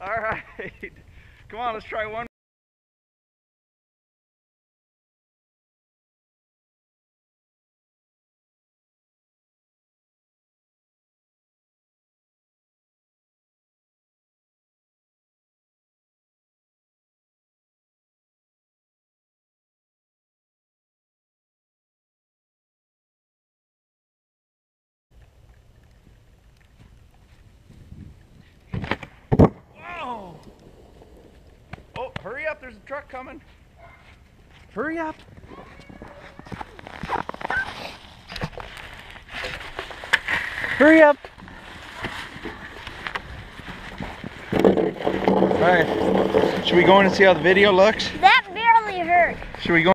All right. Come on, let's try one. Up, there's a truck coming. Hurry up. Hurry up. All right, should we go in and see how the video looks? That barely hurt. Should we go?